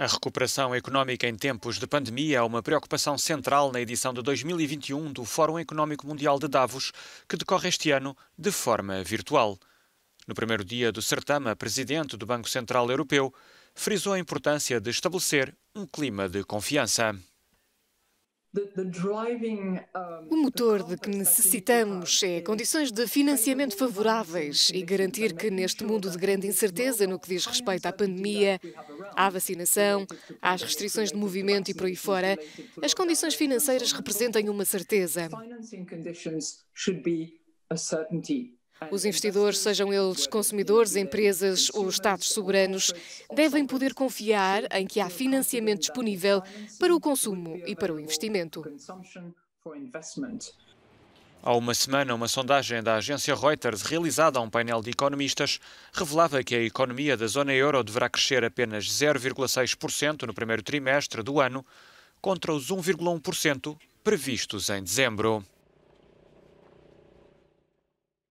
A recuperação económica em tempos de pandemia é uma preocupação central na edição de 2021 do Fórum Económico Mundial de Davos, que decorre este ano de forma virtual. No primeiro dia do certame, a presidente do Banco Central Europeu frisou a importância de estabelecer um clima de confiança. O motor de que necessitamos é condições de financiamento favoráveis e garantir que, neste mundo de grande incerteza no que diz respeito à pandemia, à vacinação, às restrições de movimento e por aí fora, as condições financeiras representem uma certeza. Os investidores, sejam eles consumidores, empresas ou Estados soberanos, devem poder confiar em que há financiamento disponível para o consumo e para o investimento. Há uma semana, uma sondagem da agência Reuters, realizada a um painel de economistas, revelava que a economia da zona euro deverá crescer apenas 0,6% no primeiro trimestre do ano, contra os 1,1% previstos em dezembro.